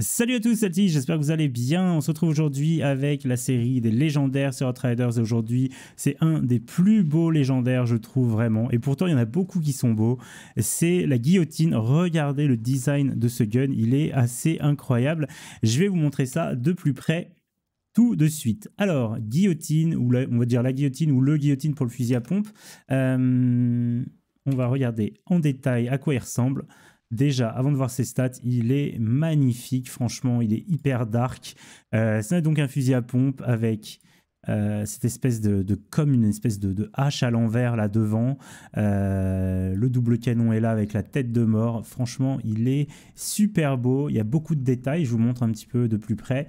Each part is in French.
Salut à tous, c'est j'espère que vous allez bien. On se retrouve aujourd'hui avec la série des légendaires sur Outriders. Aujourd'hui, c'est un des plus beaux légendaires, je trouve vraiment. Et pourtant, il y en a beaucoup qui sont beaux. C'est la guillotine. Regardez le design de ce gun, il est assez incroyable. Je vais vous montrer ça de plus près tout de suite. Alors, guillotine, ou on va dire la guillotine ou le guillotine pour le fusil à pompe. Euh, on va regarder en détail à quoi il ressemble. Déjà, avant de voir ses stats, il est magnifique, franchement, il est hyper dark. Euh, c'est donc un fusil à pompe avec euh, cette espèce de, comme une espèce de, hache à l'envers là devant. Euh, le double canon est là avec la tête de mort. Franchement, il est super beau. Il y a beaucoup de détails. Je vous montre un petit peu de plus près.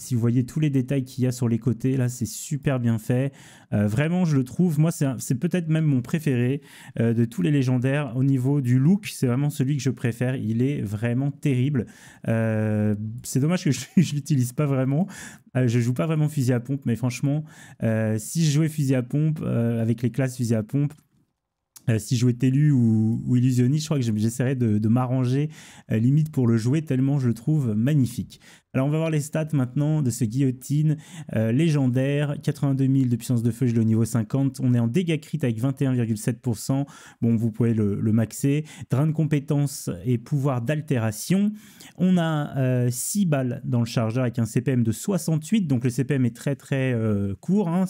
Si vous voyez tous les détails qu'il y a sur les côtés, là, c'est super bien fait. Euh, vraiment, je le trouve, moi, c'est peut-être même mon préféré euh, de tous les légendaires. Au niveau du look, c'est vraiment celui que je préfère. Il est vraiment terrible. Euh, c'est dommage que je ne l'utilise pas vraiment. je joue pas vraiment fusil à pompe, mais franchement, si je jouais fusil à pompe avec les classes fusil à pompe, si je jouais Télu ou, ou, Illusionniste, je crois que j'essaierais de m'arranger limite pour le jouer tellement je le trouve magnifique. Alors on va voir les stats maintenant de ce guillotine euh, légendaire, 82 000 de puissance de feu, je l'ai au niveau 50, on est en dégâts crit avec 21,7%, bon vous pouvez le, maxer, drain de compétences et pouvoir d'altération, on a 6 euh, balles dans le chargeur avec un CPM de 68, donc le CPM est très très euh, court, hein,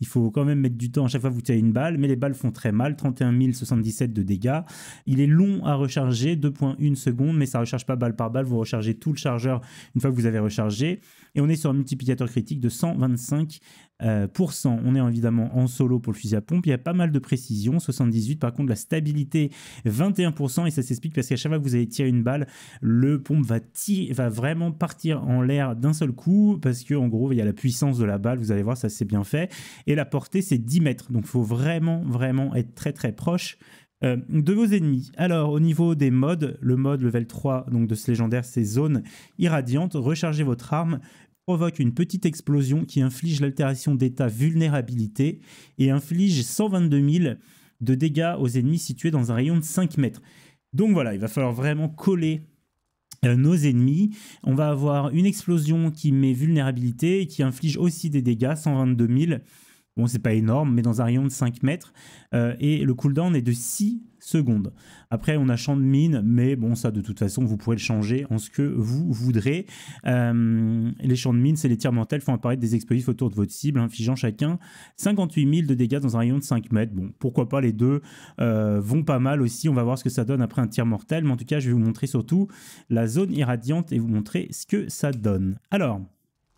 il faut quand même mettre du temps à chaque fois que vous tirez une balle, mais les balles font très mal, 31 077 de dégâts, il est long à recharger, 2.1 secondes, mais ça recharge pas balle par balle, vous rechargez tout le chargeur une fois que vous avez rechargé. Et on est sur un multiplicateur critique de 125%. Euh, on est évidemment en solo pour le fusil à pompe. Il y a pas mal de précision, 78. Par contre, la stabilité, 21%. Et ça s'explique parce qu'à chaque fois que vous allez tirer une balle, le pompe va, va vraiment partir en l'air d'un seul coup parce qu'en gros, il y a la puissance de la balle. Vous allez voir, ça c'est bien fait. Et la portée, c'est 10 mètres. Donc, il faut vraiment, vraiment être très, très proche euh, de vos ennemis. Alors, au niveau des modes, le mode level 3 donc de ce légendaire, c'est zone irradiante. Rechargez votre arme, provoque une petite explosion qui inflige l'altération d'état vulnérabilité et inflige 122 000 de dégâts aux ennemis situés dans un rayon de 5 mètres. Donc voilà, il va falloir vraiment coller euh, nos ennemis. On va avoir une explosion qui met vulnérabilité et qui inflige aussi des dégâts, 122 000 Bon, c'est pas énorme, mais dans un rayon de 5 mètres. Euh, et le cooldown est de 6 secondes. Après, on a champ de mine, mais bon, ça, de toute façon, vous pourrez le changer en ce que vous voudrez. Euh, les champs de mine, c'est les tirs mortels font apparaître des explosifs autour de votre cible, infligeant chacun 58 000 de dégâts dans un rayon de 5 mètres. Bon, pourquoi pas, les deux euh, vont pas mal aussi. On va voir ce que ça donne après un tir mortel. Mais en tout cas, je vais vous montrer surtout la zone irradiante et vous montrer ce que ça donne. Alors,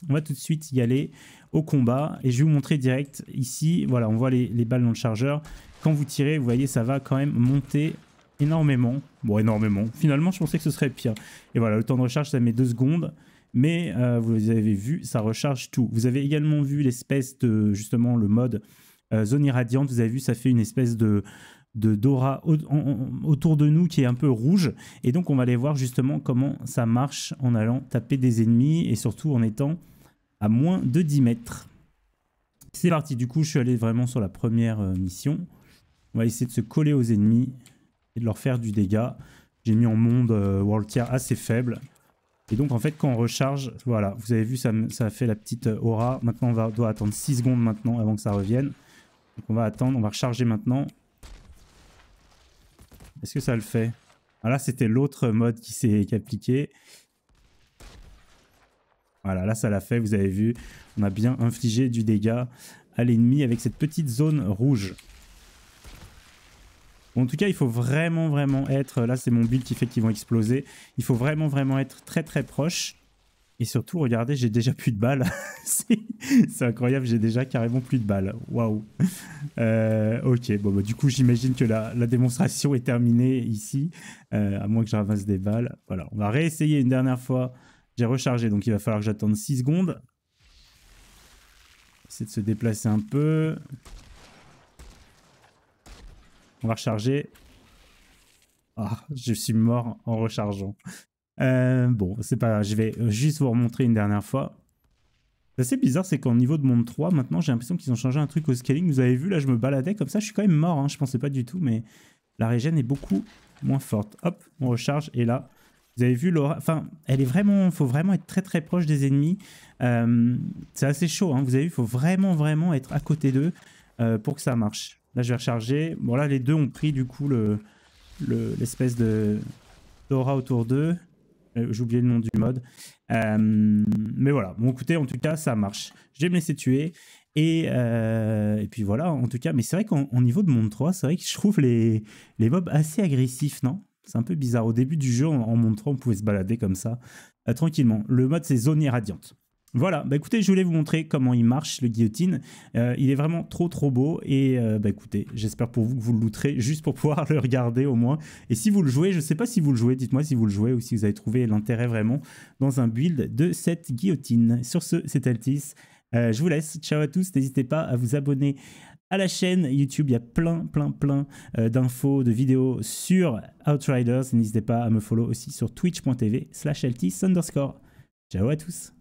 on va tout de suite y aller au combat et je vais vous montrer direct ici. Voilà, on voit les, balles dans le chargeur. Quand vous tirez, vous voyez, ça va quand même monter énormément. Bon, énormément. Finalement, je pensais que ce serait pire. Et voilà, le temps de recharge, ça met deux secondes. Mais euh, vous avez vu, ça recharge tout. Vous avez également vu l'espèce de, justement, le mode euh, zone irradiante. Vous avez vu, ça fait une espèce de de Dora autour de nous qui est un peu rouge. Et donc on va aller voir justement comment ça marche en allant taper des ennemis et surtout en étant à moins de 10 mètres. C'est parti, du coup je suis allé vraiment sur la première euh, mission. On va essayer de se coller aux ennemis et de leur faire du dégât. J'ai mis en monde euh, world tier assez faible. Et donc en fait quand on recharge, voilà, vous avez vu ça, ça fait la petite euh, aura. Maintenant on va, doit attendre 6 secondes maintenant avant que ça revienne. Donc on va attendre, on va recharger maintenant. Est-ce que ça le fait? Ah, Là, c'était l'autre mode qui s'est appliqué. Voilà, là, ça l'a fait, vous avez vu. On a bien infligé du dégât à l'ennemi avec cette petite zone rouge. en tout cas, il faut vraiment, vraiment être... Là, c'est mon build qui fait qu'ils vont exploser. Il faut vraiment, vraiment être très, très proche. Et surtout, regardez, j'ai déjà plus de balles. c'est incroyable, j'ai déjà carrément plus de balles. Waouh. Euh, ok, bon, bah, du coup, j'imagine que la, démonstration est terminée ici, euh, à moins que je ramasse des balles. Voilà, on va réessayer une dernière fois. J'ai rechargé, donc il va falloir que j'attende 6 secondes. Essayer de se déplacer un peu. On va recharger. Ah, je suis mort en rechargeant. Euh, bon, c'est pas je vais juste vous remontrer une dernière fois. C'est assez bizarre, c'est qu'au niveau de monde 3, maintenant, j'ai l'impression qu'ils ont changé un truc au scaling. Vous avez vu, là, je me baladais comme ça, je suis quand même mort, hein, je pensais pas du tout, mais la régène est beaucoup moins forte. Hop, on recharge, et là, Vous avez vu Laura, enfin, elle est vraiment, faut vraiment être très très proche des ennemis. Euh, c'est assez chaud, hein. vous avez vu, il faut vraiment vraiment être à côté d'eux euh, pour que ça marche. Là, je vais recharger. Bon, là, les deux ont pris du coup le l'espèce de d'aura autour d'eux. Euh, j'ai oublié le nom du mode. mais voilà, bon écoutez, en tout cas, ça marche. Je vais me laisser tuer. Et, et puis voilà, en tout cas, mais c'est vrai qu'au niveau de monde 3, c'est vrai que je trouve les, les mobs assez agressifs, non? C'est un peu bizarre. Au début du jeu, en, montrant, on pouvait se balader comme ça, euh, tranquillement. Le mode, c'est zone irradiante. Voilà, bah écoutez, je voulais vous montrer comment il marche le guillotine. Euh, il est vraiment trop trop beau et euh, bah écoutez, j'espère pour vous que vous le looterez juste pour pouvoir le regarder au moins. Et si vous le jouez, je ne sais pas si vous le jouez, dites-moi si vous le jouez ou si vous avez trouvé l'intérêt vraiment dans un build de cette guillotine. Sur ce, c'est Altis. je vous laisse. Ciao à tous. N'hésitez pas à vous abonner à la chaîne YouTube. Il y a plein, plein, plein euh, d'infos, de vidéos sur Outriders. N'hésitez pas à me follow aussi sur twitch.tv slash underscore. Ciao à tous